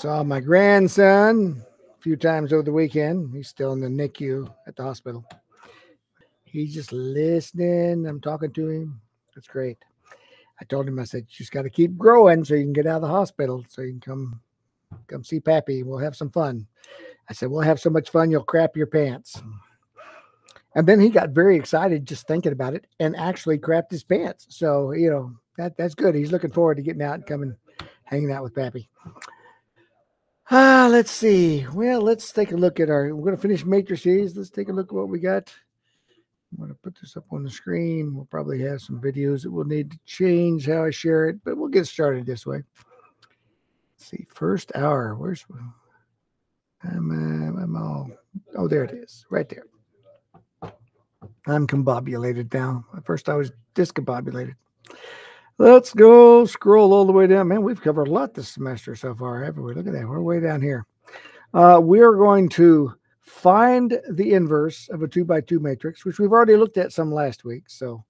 Saw my grandson a few times over the weekend. He's still in the NICU at the hospital. He's just listening. I'm talking to him. That's great. I told him, I said, you just got to keep growing so you can get out of the hospital so you can come come see Pappy. We'll have some fun. I said, We'll have so much fun, you'll crap your pants. And then he got very excited just thinking about it and actually crapped his pants. So, you know, that that's good. He's looking forward to getting out and coming hanging out with Pappy. Ah, let's see. Well, let's take a look at our. We're going to finish matrices. Let's take a look at what we got. I'm going to put this up on the screen. We'll probably have some videos that we'll need to change how I share it, but we'll get started this way. Let's see, first hour. Where's I'm, uh, I'm all. Oh, there it is, right there. I'm combobulated now. At first, I was discombobulated. Let's go scroll all the way down. Man, we've covered a lot this semester so far, haven't we? Look at that. We're way down here. Uh, we are going to find the inverse of a two by two matrix, which we've already looked at some last week. So,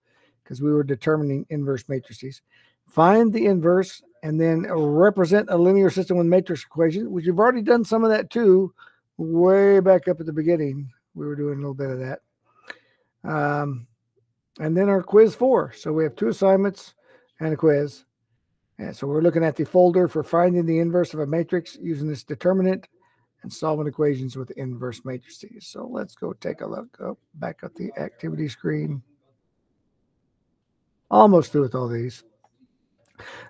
because we were determining inverse matrices, find the inverse and then represent a linear system with matrix equations, which you've already done some of that too, way back up at the beginning. We were doing a little bit of that. Um, and then our quiz four. So we have two assignments and a quiz. And so we're looking at the folder for finding the inverse of a matrix using this determinant and solving equations with inverse matrices. So let's go take a look. Go back up the activity screen. Almost through with all these.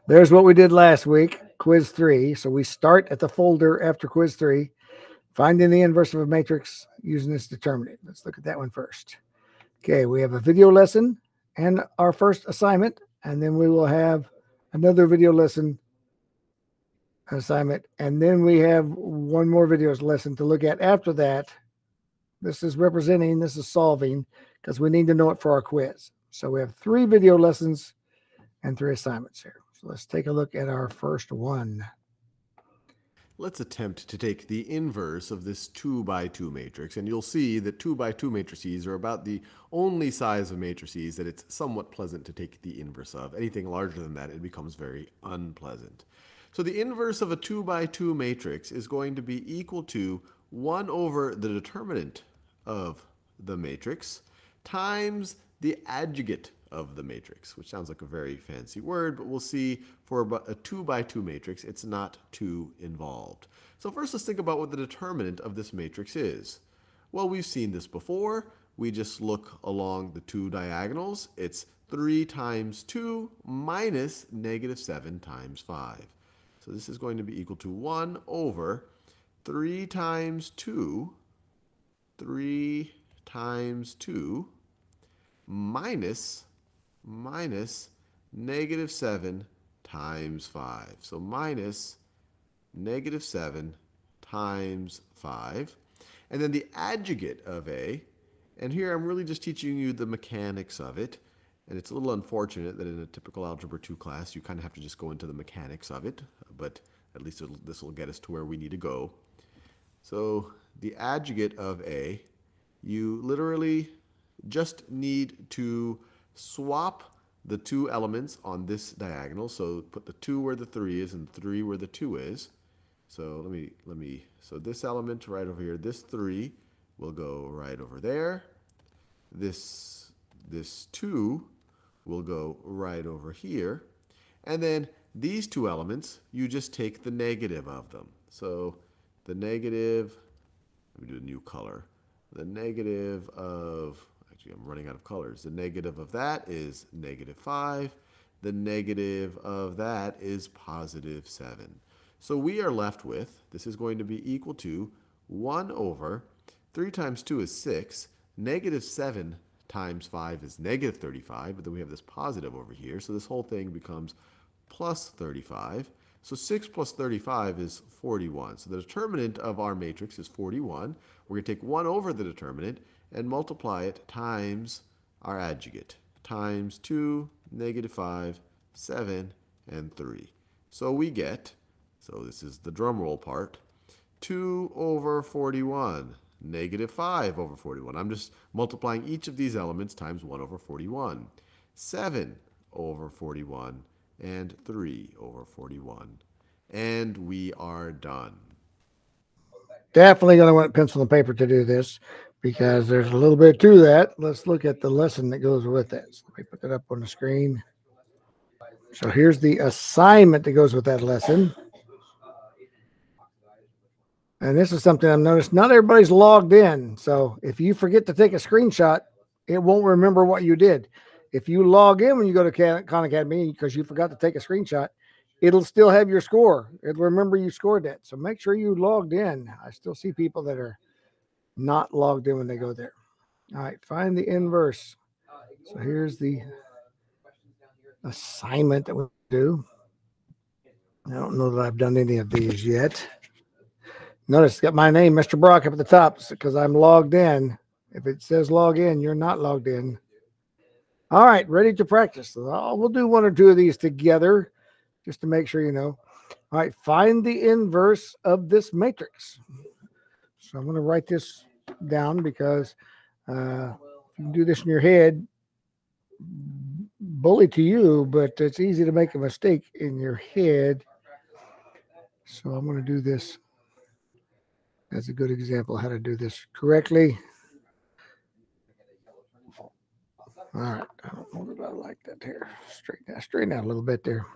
There's what we did last week, quiz three. So we start at the folder after quiz three, finding the inverse of a matrix using this determinant. Let's look at that one first. Okay, we have a video lesson and our first assignment, and then we will have another video lesson assignment, and then we have one more video lesson to look at after that. This is representing, this is solving, because we need to know it for our quiz. So we have three video lessons and three assignments here. So let's take a look at our first one. Let's attempt to take the inverse of this 2 by 2 matrix, and you'll see that 2 by 2 matrices are about the only size of matrices that it's somewhat pleasant to take the inverse of. Anything larger than that, it becomes very unpleasant. So the inverse of a 2 by 2 matrix is going to be equal to 1 over the determinant of the matrix times the adjugate of the matrix, which sounds like a very fancy word, but we'll see for a 2 by 2 matrix, it's not 2 involved. So first let's think about what the determinant of this matrix is. Well, we've seen this before. We just look along the two diagonals. It's 3 times 2 minus negative 7 times 5. So this is going to be equal to 1 over 3 times 2, 3 times 2 minus minus negative 7 times 5. So minus negative 7 times 5. And then the adjugate of A, and here I'm really just teaching you the mechanics of it. And it's a little unfortunate that in a typical Algebra 2 class, you kind of have to just go into the mechanics of it. But at least this will get us to where we need to go. So the adjugate of A, you literally just need to swap the two elements on this diagonal. So put the 2 where the 3 is and 3 where the 2 is. So let me, let me, so this element right over here, this 3 will go right over there. This, this 2 will go right over here. And then these two elements, you just take the negative of them. So the negative, let me do a new color. The negative of I'm running out of colors. The negative of that is negative 5. The negative of that is positive 7. So we are left with, this is going to be equal to 1 over, 3 times 2 is 6, negative 7 times 5 is negative 35, but then we have this positive over here, so this whole thing becomes plus 35. So 6 plus 35 is 41. So the determinant of our matrix is 41. We're going to take 1 over the determinant, and multiply it times our adjugate, times 2, negative 5, 7, and 3. So we get, so this is the drum roll part, 2 over 41, negative 5 over 41. I'm just multiplying each of these elements times 1 over 41. 7 over 41 and 3 over 41. And we are done. Definitely going to want pencil and paper to do this because there's a little bit to that. Let's look at the lesson that goes with it. So let me put that up on the screen. So here's the assignment that goes with that lesson. And this is something I've noticed. Not everybody's logged in. So if you forget to take a screenshot, it won't remember what you did. If you log in when you go to Khan Academy because you forgot to take a screenshot, it'll still have your score. It'll remember you scored that. So make sure you logged in. I still see people that are not logged in when they go there. All right, find the inverse. So here's the assignment that we do. I don't know that I've done any of these yet. Notice it's got my name, Mr. Brock, up at the top because I'm logged in. If it says log in, you're not logged in. All right, ready to practice. We'll do one or two of these together just to make sure you know. All right, find the inverse of this matrix. So I'm going to write this down because uh, you can do this in your head, bully to you, but it's easy to make a mistake in your head. So I'm going to do this as a good example how to do this correctly. All right, I don't know that I like that here. Straighten out, straighten out a little bit there.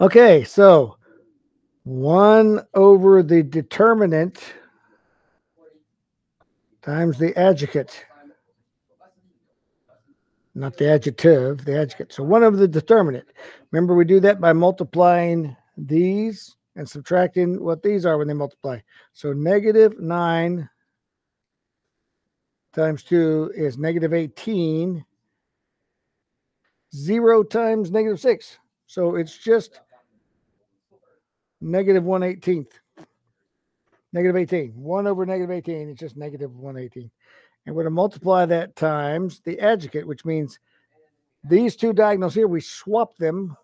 Okay, so one over the determinant times the adjugate, not the adjective, the adjugate. So one over the determinant. Remember, we do that by multiplying these and subtracting what these are when they multiply. So negative 9 times 2 is negative 18. 0 times negative 6. So it's just negative 1 18th. Negative 18. 1 over negative 18 is just negative 1 18. And we're going to multiply that times the adjugate, which means these two diagonals here, we swap them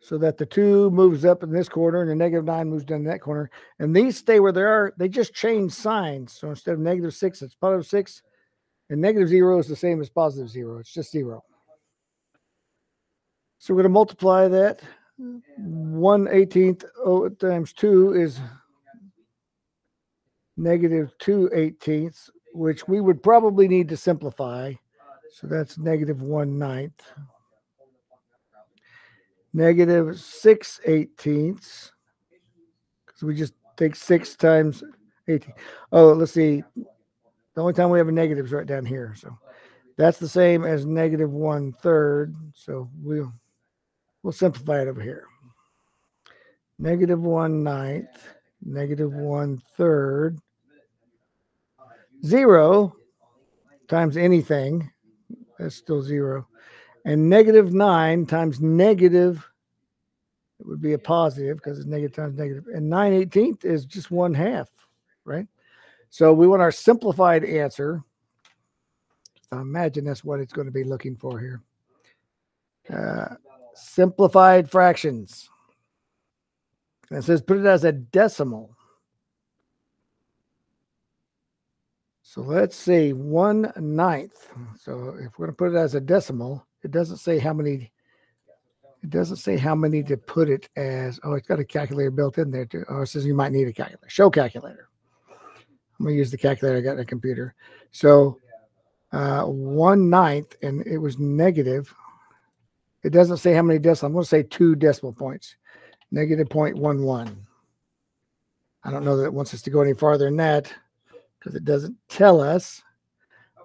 so that the 2 moves up in this corner and the negative 9 moves down in that corner. And these stay where they are. They just change signs. So instead of negative 6, it's positive 6. And negative 0 is the same as positive 0. It's just 0. So we're going to multiply that. 1 18th oh, times 2 is negative 2 18ths, which we would probably need to simplify. So that's negative 1 ninth. Negative 6 18ths. Because we just take 6 times 18. Oh, let's see. The only time we have a negative is right down here. So that's the same as negative 1 third. So we'll We'll simplify it over here. Negative one ninth, negative one third, zero times anything, that's still zero, and negative nine times negative, it would be a positive because it's negative times negative, and 9 18th is just one half, right? So we want our simplified answer. I imagine that's what it's going to be looking for here. Uh, simplified fractions. And it says put it as a decimal. So let's see, one ninth. So if we're going to put it as a decimal, it doesn't say how many. It doesn't say how many to put it as. Oh, it's got a calculator built in there too. Oh, it says you might need a calculator. Show calculator. I'm going to use the calculator I got in the computer. So uh, one ninth, and it was negative it doesn't say how many decimals. I'm going to say two decimal points, negative 0.11. I don't know that it wants us to go any farther than that because it doesn't tell us.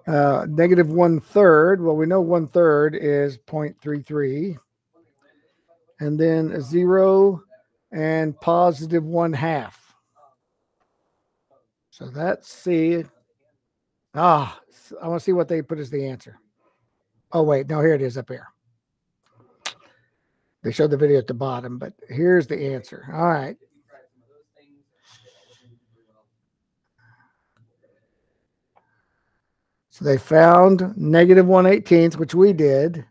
Uh, negative one third. Well, we know one third is 0.33. And then zero and positive one half. So that's C. Ah, I want to see what they put as the answer. Oh, wait. No, here it is up here. They showed the video at the bottom, but here's the answer. All right. So they found negative 1 18th, which we did.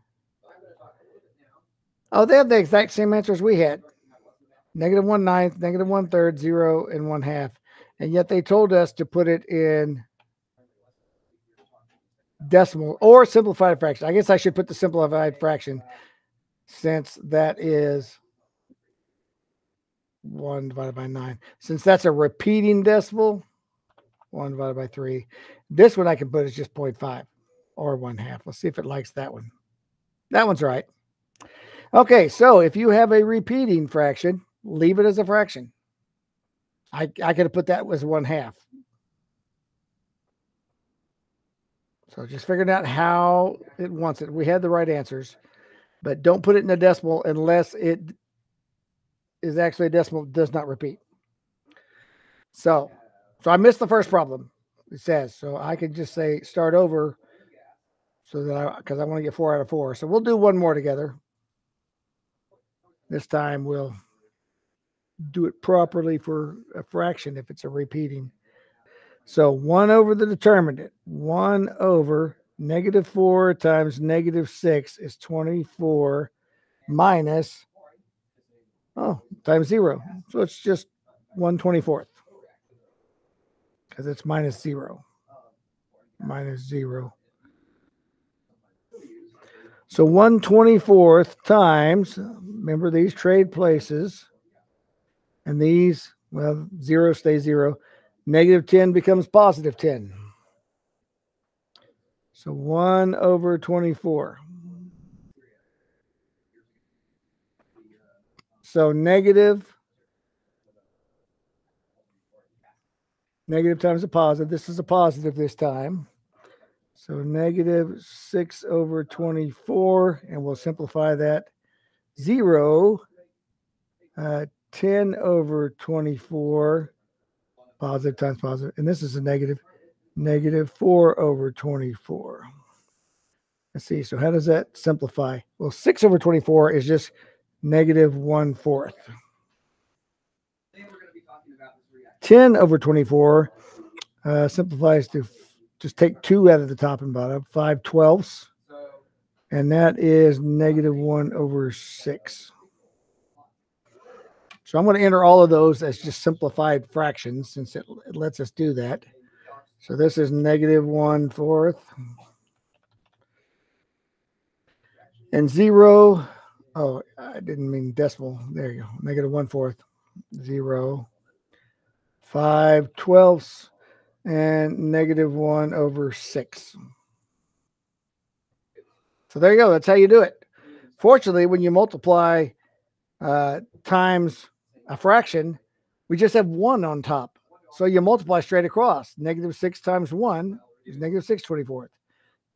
Oh, they have the exact same answers we had. Negative 1 ninth, negative 1 third, 0, and 1 half. And yet they told us to put it in decimal or simplified fraction. I guess I should put the simplified fraction since that is 1 divided by 9. Since that's a repeating decimal, 1 divided by 3. This one I can put as just 0.5 or 1 half. Let's see if it likes that one. That one's right. Okay, so if you have a repeating fraction, leave it as a fraction. I, I could have put that as 1 half. So just figuring out how it wants it. We had the right answers, but don't put it in a decimal unless it is actually a decimal does not repeat. So, so I missed the first problem. It says so I could just say start over, so that I because I want to get four out of four. So we'll do one more together. This time we'll do it properly for a fraction if it's a repeating. So 1 over the determinant, 1 over negative 4 times negative 6 is 24 minus, oh, times 0. So it's just 124th because it's minus 0. Minus 0. So 124th times, remember these trade places, and these, well, 0 stays 0 Negative 10 becomes positive 10. So 1 over 24. So negative, negative times a positive. This is a positive this time. So negative 6 over 24, and we'll simplify that. 0, uh, 10 over 24 positive times positive, and this is a negative, negative 4 over 24. Let's see, so how does that simplify? Well, 6 over 24 is just negative 1 fourth. 10 over 24 uh, simplifies to just take 2 out of the top and bottom, 5 twelfths, and that is negative 1 over 6. So I'm going to enter all of those as just simplified fractions since it, it lets us do that. So this is negative one fourth. And zero, oh, I didn't mean decimal. There you go. Negative one fourth, zero, five twelfths, and negative one over six. So there you go. That's how you do it. Fortunately, when you multiply uh, times a fraction, we just have one on top. So you multiply straight across. Negative 6 times 1 is negative 6 24th.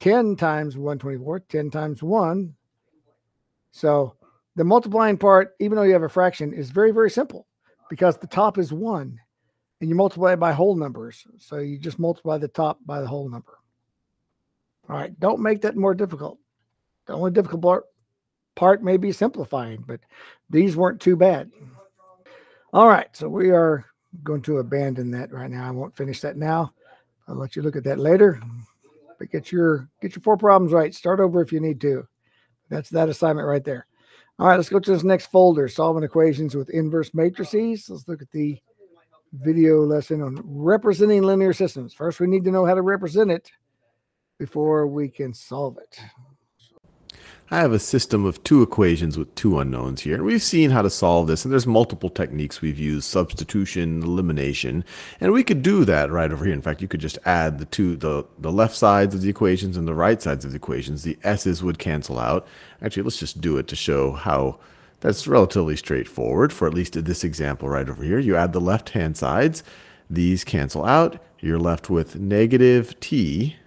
10 times 1 24th, 10 times 1. So the multiplying part, even though you have a fraction, is very, very simple because the top is 1 and you multiply it by whole numbers. So you just multiply the top by the whole number. All right, don't make that more difficult. The only difficult part, part may be simplifying, but these weren't too bad. All right, so we are going to abandon that right now. I won't finish that now. I'll let you look at that later. But get your get your four problems right. Start over if you need to. That's that assignment right there. All right, let's go to this next folder, solving equations with inverse matrices. Let's look at the video lesson on representing linear systems. First, we need to know how to represent it before we can solve it. I have a system of two equations with two unknowns here. And we've seen how to solve this, and there's multiple techniques we've used, substitution, elimination, and we could do that right over here. In fact, you could just add the two, the, the left sides of the equations and the right sides of the equations. The s's would cancel out. Actually, let's just do it to show how that's relatively straightforward for at least this example right over here. You add the left-hand sides. These cancel out. You're left with negative t,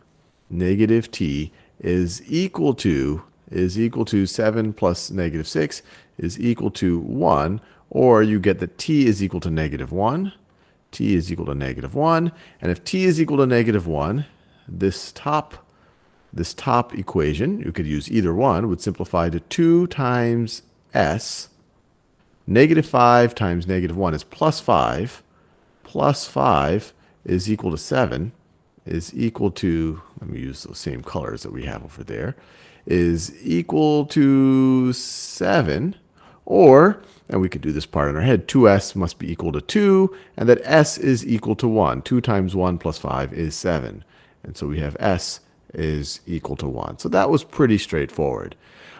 negative t is equal to is equal to 7 plus negative 6 is equal to 1, or you get that t is equal to negative 1, t is equal to negative 1, and if t is equal to negative 1, this top, this top equation, you could use either one, would simplify to 2 times s, negative 5 times negative 1 is plus 5, plus 5 is equal to 7, is equal to, let me use those same colors that we have over there, is equal to 7, or, and we could do this part in our head, 2s must be equal to 2, and that s is equal to 1. 2 times 1 plus 5 is 7. And so we have s is equal to 1. So that was pretty straightforward.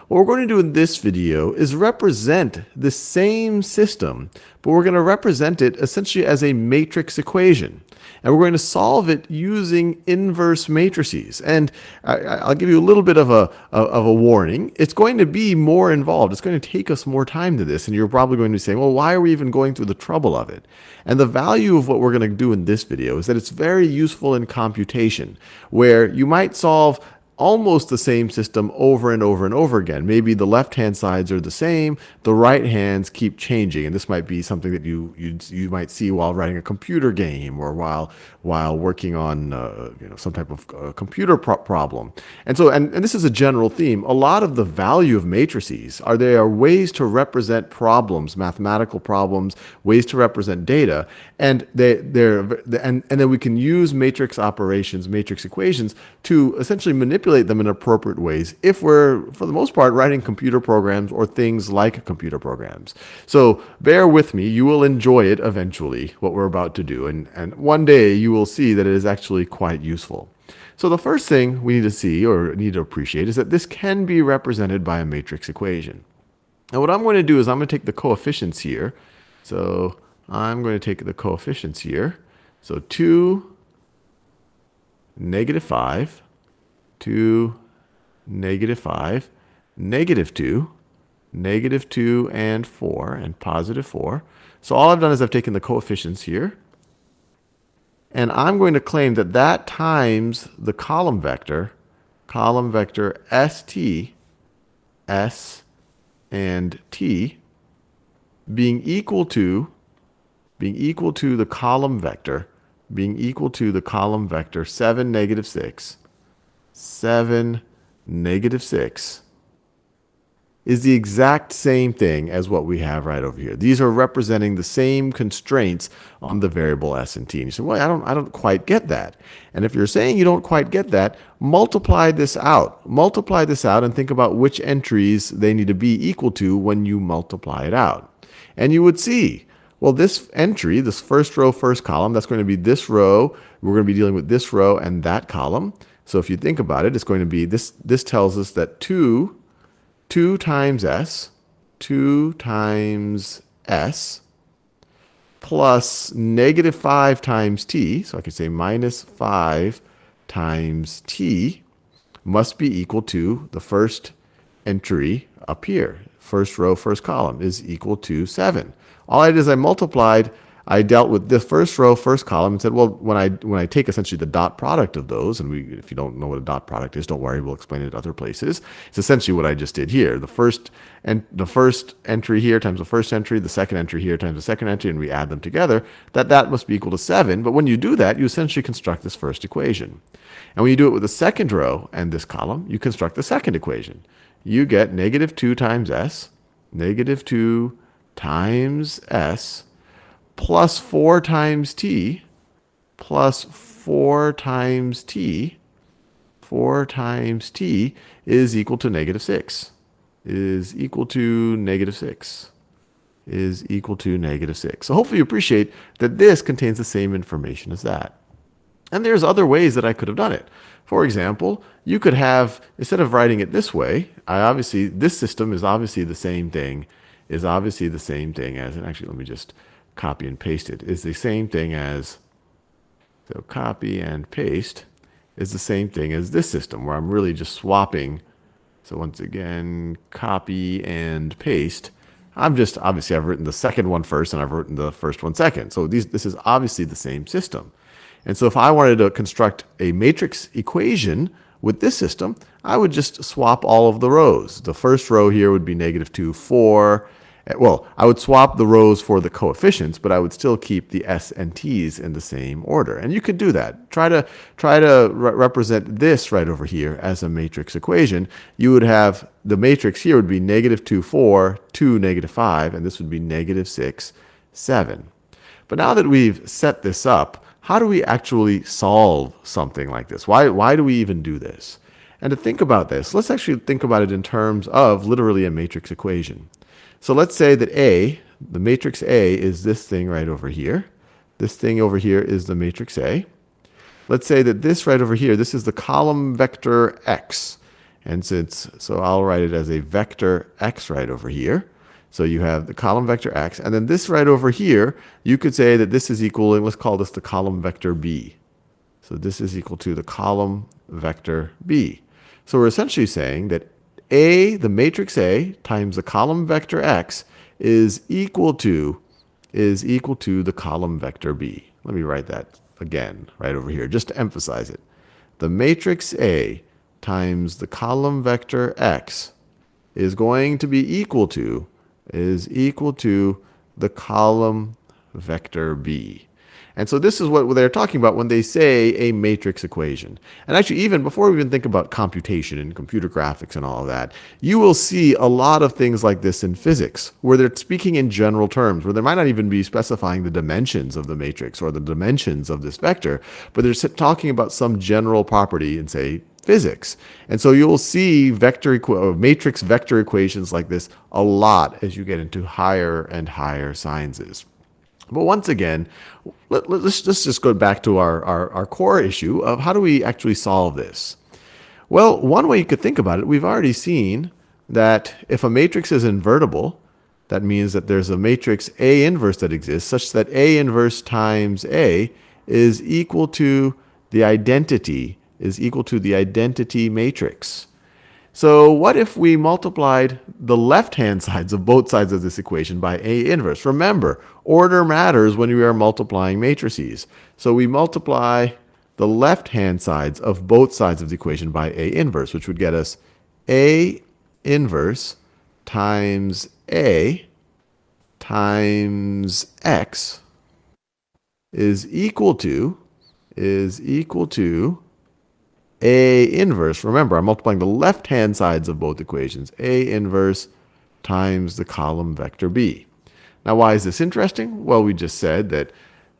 What we're going to do in this video is represent the same system, but we're going to represent it essentially as a matrix equation. And we're going to solve it using inverse matrices. And I, will give you a little bit of a, of a warning. It's going to be more involved. It's going to take us more time to this. And you're probably going to be saying, well, why are we even going through the trouble of it? And the value of what we're going to do in this video is that it's very useful in computation, where you might solve almost the same system over and over and over again. Maybe the left-hand sides are the same, the right hands keep changing, and this might be something that you you, you might see while writing a computer game or while while working on uh, you know some type of uh, computer pro problem. And so, and, and this is a general theme. A lot of the value of matrices are they are ways to represent problems, mathematical problems, ways to represent data, and they they're and and then we can use matrix operations, matrix equations to essentially manipulate manipulate them in appropriate ways if we're, for the most part, writing computer programs or things like computer programs. So bear with me. You will enjoy it eventually, what we're about to do. And, and one day you will see that it is actually quite useful. So the first thing we need to see or need to appreciate is that this can be represented by a matrix equation. Now what I'm going to do is I'm going to take the coefficients here. So I'm going to take the coefficients here. So 2, negative 5, 2, negative 5, negative 2, negative 2 and 4, and positive 4. So all I've done is I've taken the coefficients here, and I'm going to claim that that times the column vector, column vector st, s, and t, being equal to, being equal to the column vector, being equal to the column vector 7, negative 6, 7, negative 6 is the exact same thing as what we have right over here. These are representing the same constraints on the variable s and t. And you say, well, I don't, I don't quite get that. And if you're saying you don't quite get that, multiply this out. Multiply this out and think about which entries they need to be equal to when you multiply it out. And you would see, well, this entry, this first row, first column, that's going to be this row. We're going to be dealing with this row and that column. So if you think about it, it's going to be this. This tells us that 2, 2 times s, 2 times s, plus negative 5 times t, so I could say minus 5 times t, must be equal to the first entry up here. First row, first column is equal to 7. All I did is I multiplied I dealt with the first row, first column, and said, well, when I when I take essentially the dot product of those, and we, if you don't know what a dot product is, don't worry, we'll explain it other places. It's essentially what I just did here. The first and the first entry here times the first entry, the second entry here times the second entry, and we add them together. That that must be equal to seven. But when you do that, you essentially construct this first equation. And when you do it with the second row and this column, you construct the second equation. You get negative two times s, negative two times s plus 4 times t plus 4 times t 4 times t is equal to negative 6 is equal to negative 6 is equal to negative 6. So hopefully you appreciate that this contains the same information as that. And there's other ways that I could have done it. For example, you could have, instead of writing it this way, I obviously, this system is obviously the same thing, is obviously the same thing as, and actually let me just copy and paste it is the same thing as, so copy and paste is the same thing as this system where I'm really just swapping. So once again, copy and paste. I'm just, obviously I've written the second one first and I've written the first one second. So these, this is obviously the same system. And so if I wanted to construct a matrix equation with this system, I would just swap all of the rows. The first row here would be negative 2, 4. Well, I would swap the rows for the coefficients, but I would still keep the s and t's in the same order. And you could do that. Try to try to re represent this right over here as a matrix equation. You would have the matrix here would be negative 2, 4, 2, negative 5, and this would be negative 6, 7. But now that we've set this up, how do we actually solve something like this? Why, why do we even do this? And to think about this, let's actually think about it in terms of literally a matrix equation. So let's say that A, the matrix A is this thing right over here. This thing over here is the matrix A. let's say that this right over here, this is the column vector x. And since, so I'll write it as a vector x right over here. So you have the column vector x, and then this right over here, you could say that this is equal, and let's call this the column vector b. So this is equal to the column vector b. So we're essentially saying that A, the matrix A, times the column vector x is equal to, is equal to the column vector b. Let me write that again right over here, just to emphasize it. The matrix A times the column vector x is going to be equal to is equal to the column vector b. And so this is what they're talking about when they say a matrix equation. And actually, even before we even think about computation and computer graphics and all of that, you will see a lot of things like this in physics, where they're speaking in general terms, where they might not even be specifying the dimensions of the matrix or the dimensions of this vector, but they're talking about some general property in, say, physics. And so you'll see vector uh, matrix vector equations like this a lot as you get into higher and higher sciences. But once again, let, us let's, let's just go back to our, our, our core issue of how do we actually solve this? Well, one way you could think about it, we've already seen that if a matrix is invertible, that means that there's a matrix A inverse that exists such that A inverse times A is equal to the identity, is equal to the identity matrix. So what if we multiplied the left-hand sides of both sides of this equation by A inverse? Remember, order matters when we are multiplying matrices. So we multiply the left-hand sides of both sides of the equation by A inverse, which would get us A inverse times A times X is equal to, is equal to a inverse, remember, I'm multiplying the left-hand sides of both equations. A inverse times the column vector B. Now, why is this interesting? Well, we just said that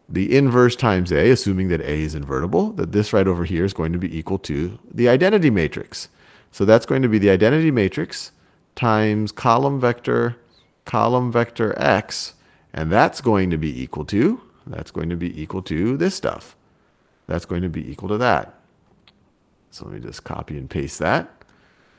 the inverse times A, assuming that A is invertible, that this right over here is going to be equal to the identity matrix. So that's going to be the identity matrix times column vector, column vector X, and that's going to be equal to, that's going to be equal to this stuff. That's going to be equal to that. So let me just copy and paste that.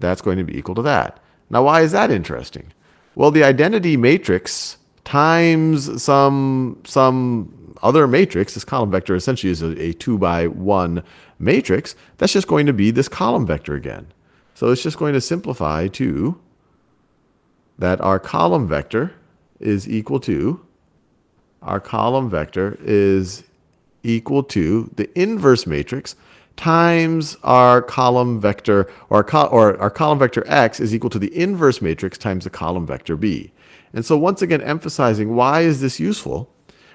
That's going to be equal to that. Now, why is that interesting? Well, the identity matrix times some, some other matrix, this column vector essentially is a, a 2 by 1 matrix, that's just going to be this column vector again. So it's just going to simplify to that our column vector is equal to, our column vector is equal to the inverse matrix times our column vector, or our, or our column vector x is equal to the inverse matrix times the column vector b. And so once again, emphasizing why is this useful?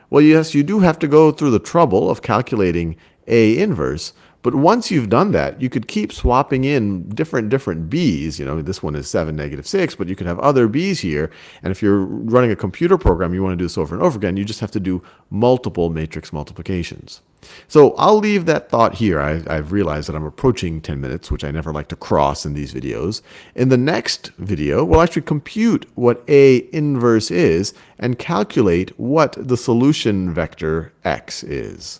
Well, yes, you do have to go through the trouble of calculating A inverse, but once you've done that, you could keep swapping in different different b's. You know, this one is 7, negative 6, but you could have other b's here. And if you're running a computer program, you want to do this over and over again, you just have to do multiple matrix multiplications. So I'll leave that thought here. I, have realized that I'm approaching 10 minutes, which I never like to cross in these videos. In the next video, we'll actually compute what A inverse is and calculate what the solution vector x is.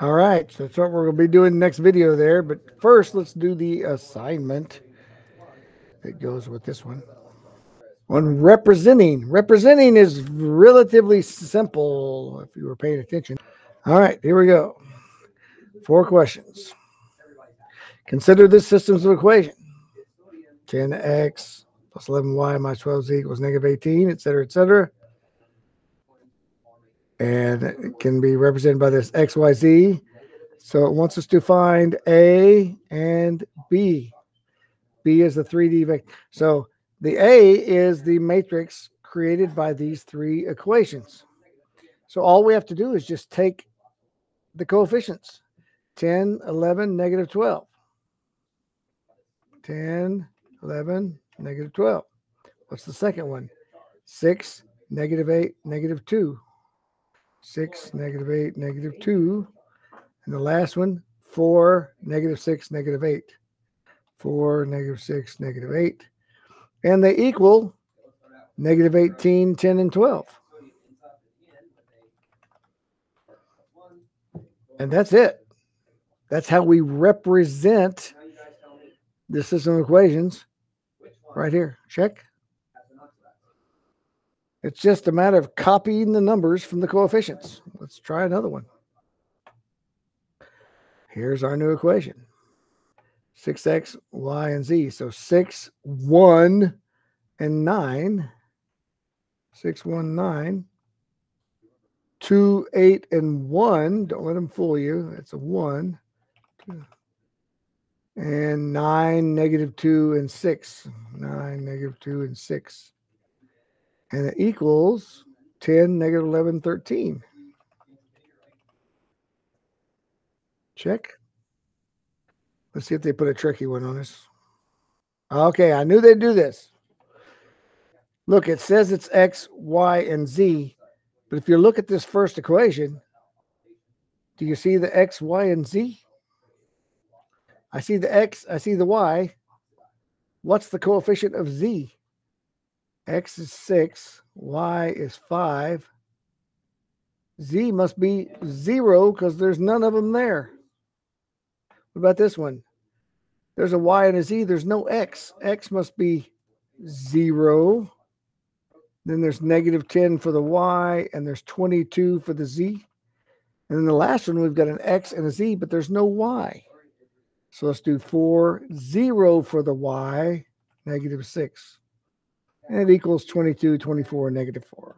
All right, so that's what we're going to be doing the next video there. But first, let's do the assignment that goes with this one. On representing. Representing is relatively simple if you were paying attention. All right, here we go. Four questions. Consider this systems of equation. 10x plus 11y minus 12z equals negative 18, et cetera, et cetera. And it can be represented by this xyz. So it wants us to find A and B. B is the 3D vector. So the A is the matrix created by these three equations. So all we have to do is just take the coefficients 10, 11, negative 12. 10, 11, negative 12. What's the second one? 6, negative 8, negative 2. 6, negative 8, negative 2. And the last one, 4, negative 6, negative 8. 4, negative 6, negative 8 and they equal negative 18, 10, and 12. And that's it. That's how we represent the system of equations right here. Check. It's just a matter of copying the numbers from the coefficients. Let's try another one. Here's our new equation. 6x, y, and z. So 6, 1, and 9. 6, 1, 9. 2, 8, and 1. Don't let them fool you. That's a 1. And 9, negative 2, and 6. 9, negative 2, and 6. And it equals 10, negative 11, 13. Check. Let's see if they put a tricky one on us. Okay, I knew they'd do this. Look, it says it's x, y, and z. But if you look at this first equation, do you see the x, y, and z? I see the x, I see the y. What's the coefficient of z? X is 6, y is 5. z must be 0 because there's none of them there. What about this one? There's a y and a z. There's no x. x must be 0. Then there's negative 10 for the y, and there's 22 for the z. And then the last one, we've got an x and a z, but there's no y. So let's do 4, 0 for the y, negative 6. And it equals 22, 24, negative 4.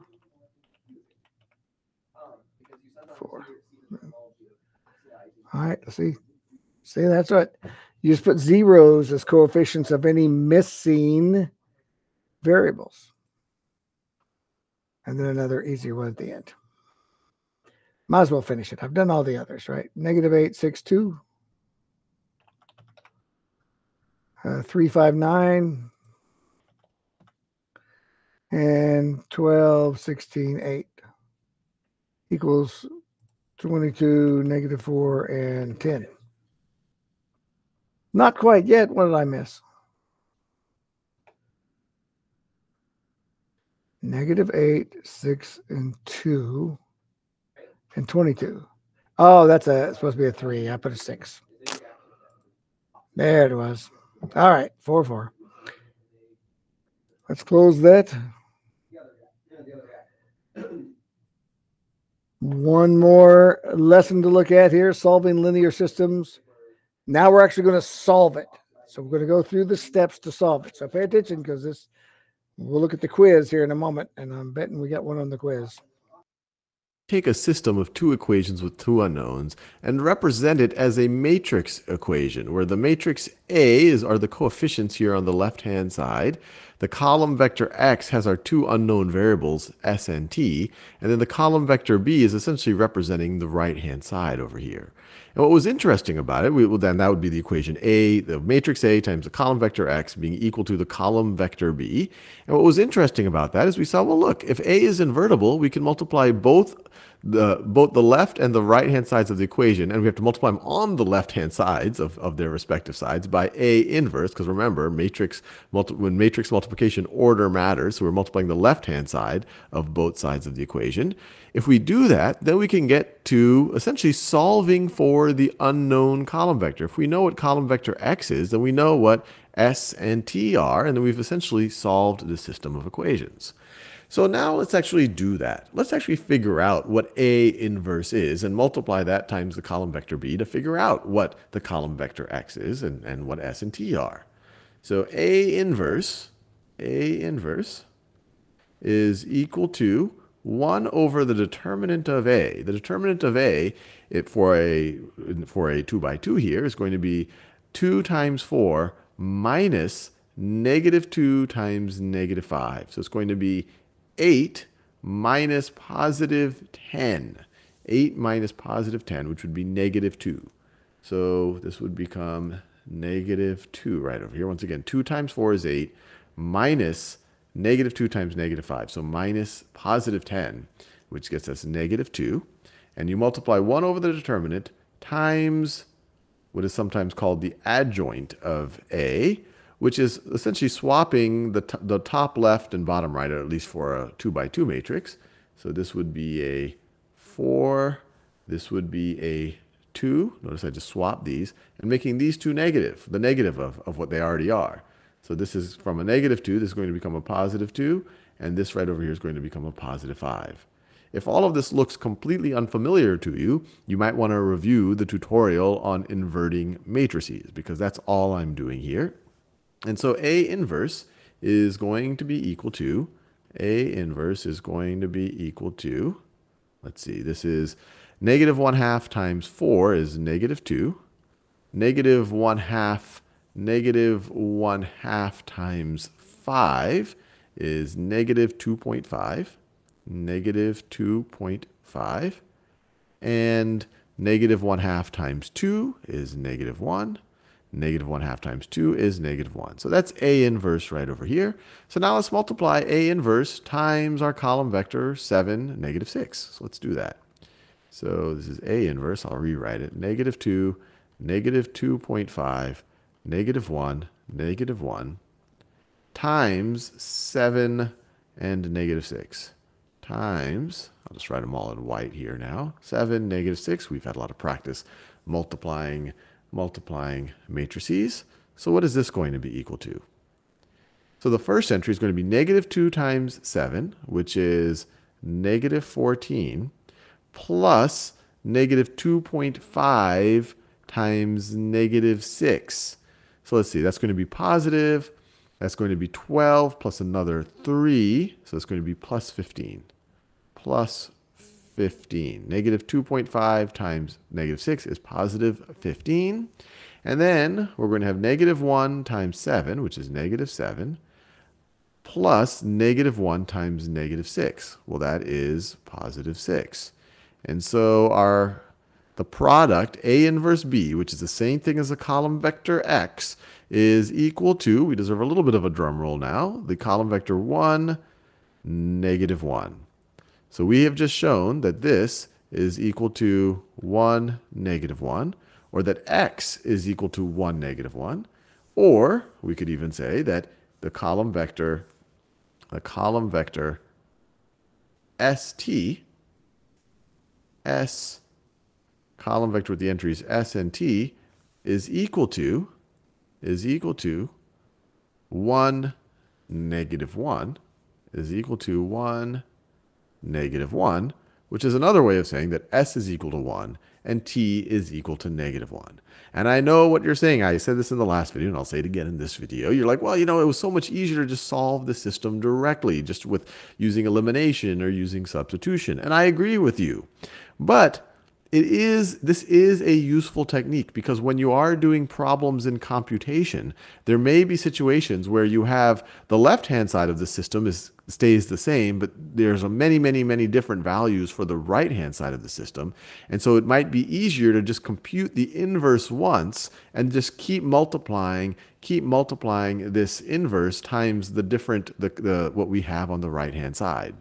4. All right, let's see. See, that's what you just put zeros as coefficients of any missing variables. And then another easier one at the end. Might as well finish it. I've done all the others, right? Negative 8, 6, 2. Uh, 3, 5, 9. And 12, 16, 8. Equals 22, negative 4, and 10. Not quite yet. What did I miss? Negative 8, 6, and 2, and 22. Oh, that's a supposed to be a 3. I put a 6. There it was. All right, 4, 4. Let's close that. One more lesson to look at here, solving linear systems. Now we're actually going to solve it. So we're going to go through the steps to solve it. So pay attention because this we'll look at the quiz here in a moment, and I'm betting we got one on the quiz. Take a system of two equations with two unknowns and represent it as a matrix equation, where the matrix A is are the coefficients here on the left-hand side. The column vector x has our two unknown variables, s and t, and then the column vector b is essentially representing the right-hand side over here. And what was interesting about it, we, well, then that would be the equation A, the matrix A times the column vector X being equal to the column vector B. And what was interesting about that is we saw, well, look, if A is invertible, we can multiply both the both the left and the right hand sides of the equation, and we have to multiply them on the left hand sides of, of their respective sides by A inverse, because remember, matrix multi, when matrix multiplication order matters, so we're multiplying the left hand side of both sides of the equation. If we do that, then we can get to essentially solving for the unknown column vector. If we know what column vector x is, then we know what s and t are, and then we've essentially solved the system of equations. So now let's actually do that. Let's actually figure out what A inverse is and multiply that times the column vector B to figure out what the column vector X is and, and what S and T are. So A inverse, A inverse is equal to 1 over the determinant of A. The determinant of A it, for, a, for a 2 by 2 here is going to be 2 times 4 minus negative 2 times negative 5. So it's going to be 8 minus positive 10. 8 minus positive 10, which would be negative 2. So this would become negative 2 right over here. Once again, 2 times 4 is 8 minus negative 2 times negative 5. So minus positive 10, which gets us negative 2. And you multiply 1 over the determinant times what is sometimes called the adjoint of A, which is essentially swapping the, the top left and bottom right, or at least for a 2 by 2 matrix. So this would be a 4, this would be a 2. Notice I just swapped these and making these two negative, the negative of, of what they already are. So this is from a negative 2, this is going to become a positive 2, and this right over here is going to become a positive 5. If all of this looks completely unfamiliar to you, you might want to review the tutorial on inverting matrices because that's all I'm doing here. And so A inverse is going to be equal to, A inverse is going to be equal to, let's see, this is negative 1 half times 4 is negative 2. Negative 1 half, negative 1 half times 5 is negative 2.5 negative 2.5. And negative 1 half times 2 is negative 1. Negative 1 half times 2 is negative 1. So that's A inverse right over here. So now let's multiply A inverse times our column vector 7, negative 6. So let's do that. So this is A inverse. I'll rewrite it. Negative 2, negative 2.5, negative 1, negative 1, times 7 and negative 6 times, I'll just write them all in white here now, 7, negative 6. We've had a lot of practice multiplying, multiplying matrices. So what is this going to be equal to? So the first entry is going to be negative 2 times 7, which is negative 14, plus negative 2.5 times negative 6. So let's see, that's going to be positive. That's going to be 12 plus another 3. So it's going to be plus 15 plus 15. Negative 2.5 times negative 6 is positive 15. And then we're going to have negative 1 times 7, which is negative 7, plus negative 1 times negative 6. Well, that is positive 6. And so our the product, A inverse B, which is the same thing as the column vector x, is equal to, we deserve a little bit of a drum roll now, the column vector 1, negative 1. So we have just shown that this is equal to 1, negative 1, or that x is equal to 1, negative 1. Or we could even say that the column vector, the column vector st, s, column vector with the entries s and t, is equal to, is equal to 1, negative 1, is equal to 1, negative 1, which is another way of saying that s is equal to 1 and t is equal to negative 1. And I know what you're saying. I said this in the last video, and I'll say it again in this video. You're like, well, you know, it was so much easier to just solve the system directly, just with using elimination or using substitution. And I agree with you. But it is this is a useful technique because when you are doing problems in computation there may be situations where you have the left hand side of the system is stays the same but there's a many many many different values for the right hand side of the system. And so it might be easier to just compute the inverse once and just keep multiplying keep multiplying this inverse times the different the, the what we have on the right hand side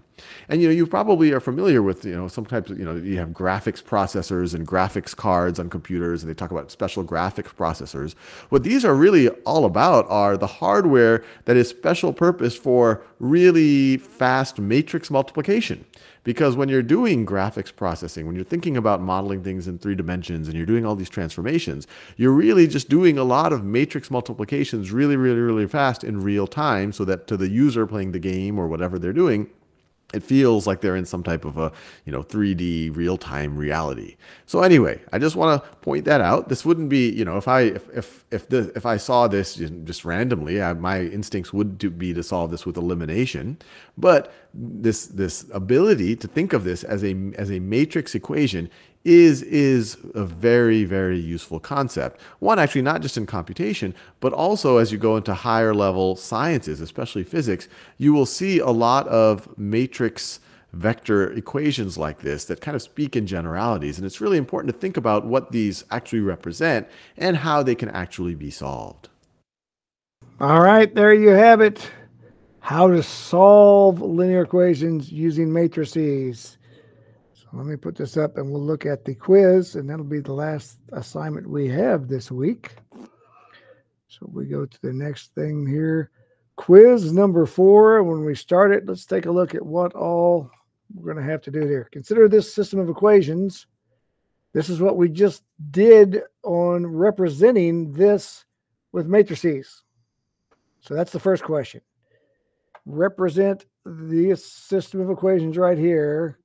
and you know, you probably are familiar with you know some types you know you have graphics processors and graphics cards on computers, and they talk about special graphics processors. What these are really all about are the hardware that is special purpose for really fast matrix multiplication. Because when you're doing graphics processing, when you're thinking about modeling things in three dimensions and you're doing all these transformations, you're really just doing a lot of matrix multiplications really, really, really fast in real time so that to the user playing the game or whatever they're doing, it feels like they're in some type of a you know 3d real-time reality. So anyway i just want to point that out. This wouldn't be you know if i if if if, the, if i saw this just randomly I, my instincts would be to solve this with elimination. But this this ability to think of this as a as a matrix equation is is a very very useful concept. One actually not just in computation but also as you go into higher level sciences especially physics you will see a lot of matrix vector equations like this that kind of speak in generalities. And it's really important to think about what these actually represent and how they can actually be solved. All right there you have it. How to solve linear equations using matrices let me put this up and we'll look at the quiz, and that'll be the last assignment we have this week. So we go to the next thing here. Quiz number four. When we start it, let's take a look at what all we're going to have to do here. Consider this system of equations This is what we just did on representing this with matrices. So that's the first question. Represent this system of equations right here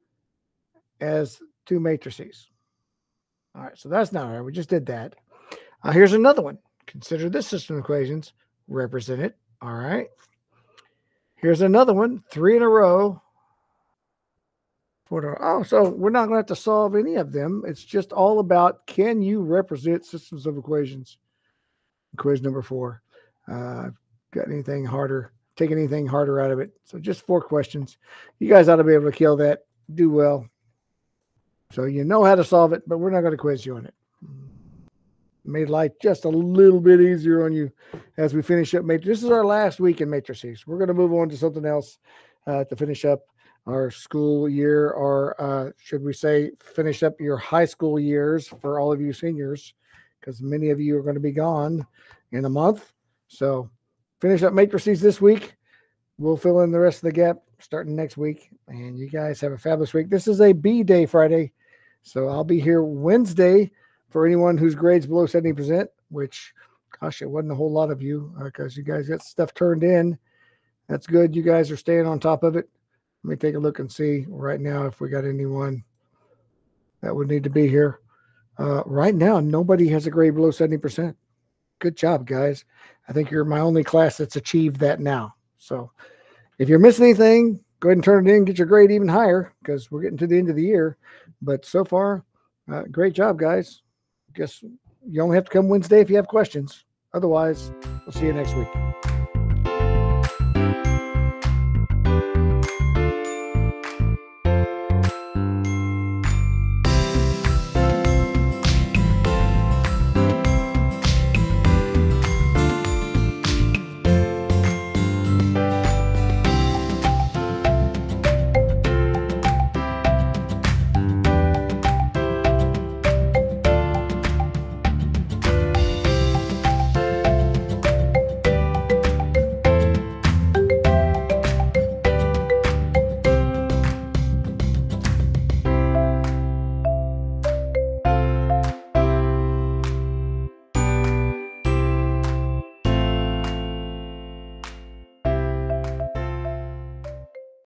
as two matrices. All right, so that's not right. We just did that. Uh, here's another one. Consider this system of equations. Represent it. All right. Here's another one. Three in a row. Oh, so we're not going to have to solve any of them. It's just all about can you represent systems of equations? Equation number four. Uh, got anything harder? Take anything harder out of it. So just four questions. You guys ought to be able to kill that. Do well. So you know how to solve it, but we're not going to quiz you on it. Made life just a little bit easier on you as we finish up. This is our last week in matrices. We're going to move on to something else uh, to finish up our school year, or uh, should we say, finish up your high school years for all of you seniors, because many of you are going to be gone in a month. So finish up matrices this week. We'll fill in the rest of the gap starting next week. And you guys have a fabulous week. This is a B Day Friday. So I'll be here Wednesday for anyone whose grades below 70%, which, gosh, it wasn't a whole lot of you because uh, you guys got stuff turned in. That's good. You guys are staying on top of it. Let me take a look and see right now if we got anyone that would need to be here. Uh, right now, nobody has a grade below 70%. Good job, guys. I think you're my only class that's achieved that now. So if you're missing anything, go ahead and turn it in, get your grade even higher because we're getting to the end of the year. But so far, uh, great job, guys. Guess you only have to come Wednesday if you have questions. Otherwise, we'll see you next week.